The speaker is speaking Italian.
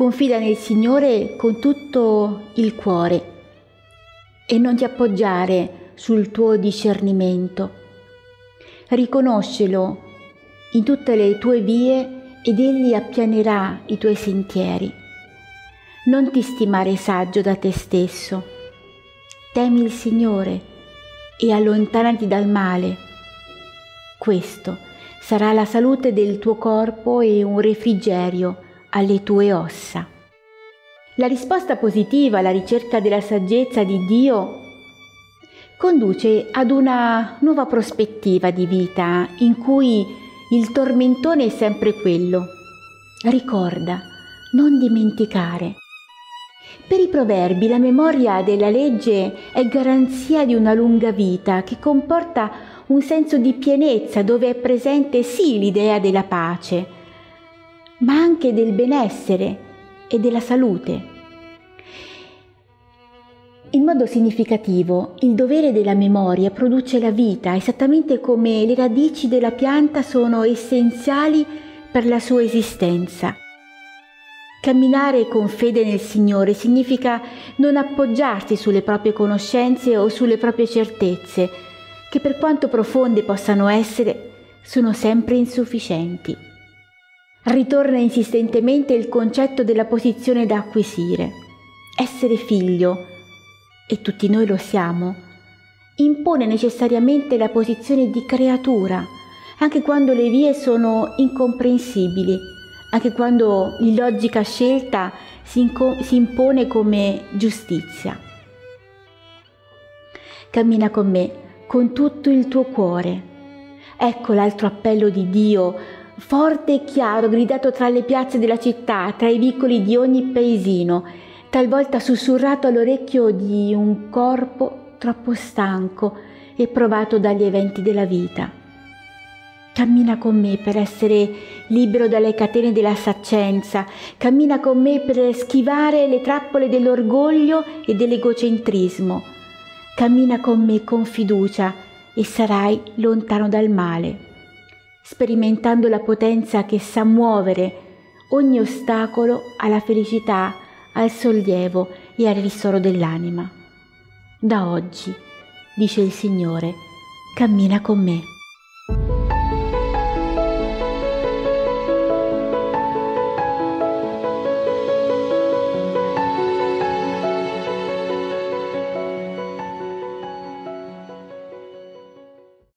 Confida nel Signore con tutto il cuore e non ti appoggiare sul tuo discernimento. Riconoscelo in tutte le tue vie ed egli appianerà i tuoi sentieri. Non ti stimare saggio da te stesso. Temi il Signore e allontanati dal male. Questo sarà la salute del tuo corpo e un refrigerio alle tue ossa. La risposta positiva alla ricerca della saggezza di Dio conduce ad una nuova prospettiva di vita in cui il tormentone è sempre quello. Ricorda, non dimenticare. Per i proverbi la memoria della legge è garanzia di una lunga vita che comporta un senso di pienezza dove è presente sì l'idea della pace, ma anche del benessere e della salute. In modo significativo, il dovere della memoria produce la vita, esattamente come le radici della pianta sono essenziali per la sua esistenza. Camminare con fede nel Signore significa non appoggiarsi sulle proprie conoscenze o sulle proprie certezze, che per quanto profonde possano essere, sono sempre insufficienti. Ritorna insistentemente il concetto della posizione da acquisire. Essere figlio, e tutti noi lo siamo, impone necessariamente la posizione di creatura, anche quando le vie sono incomprensibili, anche quando l'illogica scelta si, inco- si impone come giustizia. Cammina con me con tutto il tuo cuore. Ecco l'altro appello di Dio, forte e chiaro, gridato tra le piazze della città, tra i vicoli di ogni paesino, talvolta sussurrato all'orecchio di un corpo troppo stanco e provato dagli eventi della vita. Cammina con me per essere libero dalle catene della saccenza, cammina con me per schivare le trappole dell'orgoglio e dell'egocentrismo. Cammina con me con fiducia e sarai lontano dal male, sperimentando la potenza che sa muovere ogni ostacolo alla felicità al sollievo e al ristoro dell'anima. Da oggi, dice il Signore, cammina con me.